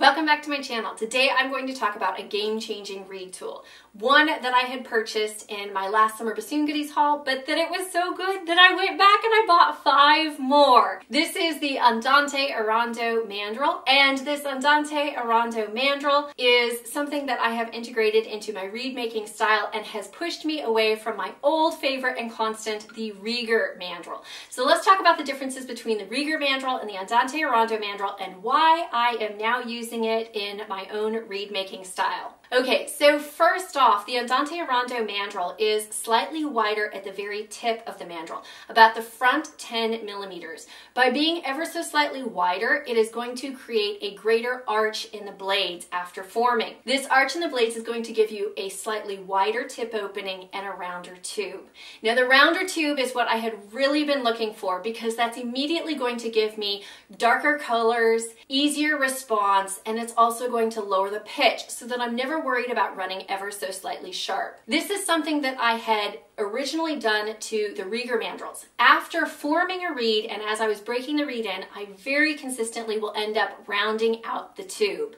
Welcome back to my channel. Today I'm going to talk about a game-changing reed tool. One that I had purchased in my last summer bassoon goodies haul, but that it was so good that I went back and I bought five more. This is the Andante Arando mandrel, and this Andante Arando mandrel is something that I have integrated into my reed making style and has pushed me away from my old favorite and constant, the Rieger mandrel. So let's talk about the differences between the Rieger mandrel and the Andante Arando mandrel and why I am now using it in my own reed making style. Okay, so first off, the Andante Arando mandrel is slightly wider at the very tip of the mandrel, about the front 10 millimeters. By being ever so slightly wider, it is going to create a greater arch in the blades after forming. This arch in the blades is going to give you a slightly wider tip opening and a rounder tube. Now the rounder tube is what I had really been looking for because that's immediately going to give me darker colors, easier response, and it's also going to lower the pitch so that I'm never worried about running ever so slightly sharp. This is something that I had originally done to the Rieger mandrels. After forming a reed and as I was breaking the reed in, I very consistently will end up rounding out the tube.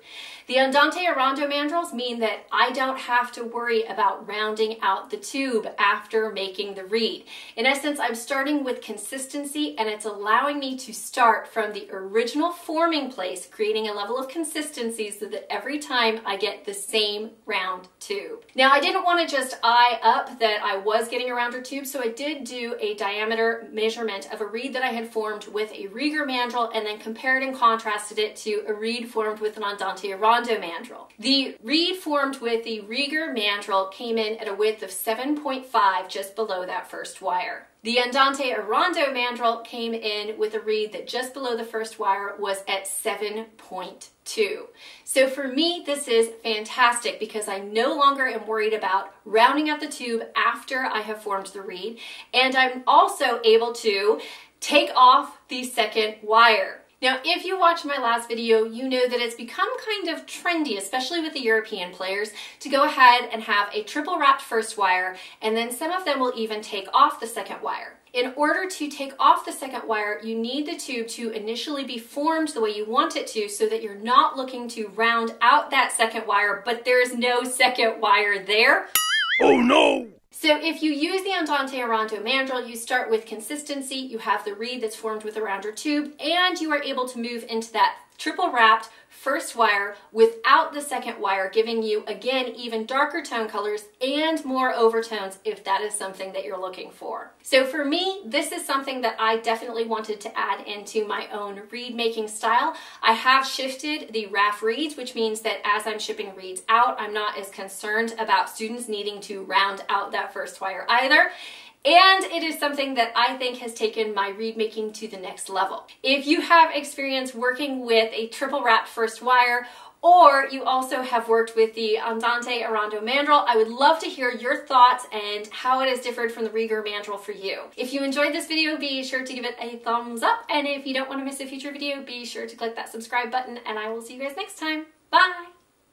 The Andante Arando mandrels mean that I don't have to worry about rounding out the tube after making the reed. In essence, I'm starting with consistency and it's allowing me to start from the original forming place, creating a level of consistency so that every time I get the same round tube. Now, I didn't want to just eye up that I was getting around her tube, so I did do a diameter measurement of a reed that I had formed with a Rieger mandrel and then compared and contrasted it to a reed formed with an Andante Arando mandrel. The reed formed with the Rieger mandrel came in at a width of 7.5 just below that first wire. The Andante Arondo mandrel came in with a reed that just below the first wire was at 7.2. So for me, this is fantastic because I no longer am worried about rounding out the tube after I have formed the reed, and I'm also able to take off the second wire. Now, if you watched my last video, you know that it's become kind of trendy, especially with the European players, to go ahead and have a triple wrapped first wire, and then some of them will even take off the second wire. In order to take off the second wire, you need the tube to initially be formed the way you want it to so that you're not looking to round out that second wire, but there's no second wire there. Oh no! So if you use the Andante Arando mandrel, you start with consistency, you have the reed that's formed with a rounder tube, and you are able to move into that triple wrapped first wire without the second wire, giving you, again, even darker tone colors and more overtones if that is something that you're looking for. So for me, this is something that I definitely wanted to add into my own reed making style. I have shifted the Raffe reeds, which means that as I'm shipping reeds out, I'm not as concerned about students needing to round out that first wire either. And it is something that I think has taken my reed making to the next level. If you have experience working with a triple wrapped first wire or you also have worked with the Andante Arando mandrel. I would love to hear your thoughts and how it has differed from the Rieger mandrel for you. If you enjoyed this video, be sure to give it a thumbs up. And if you don't want to miss a future video, be sure to click that subscribe button and I will see you guys next time. Bye!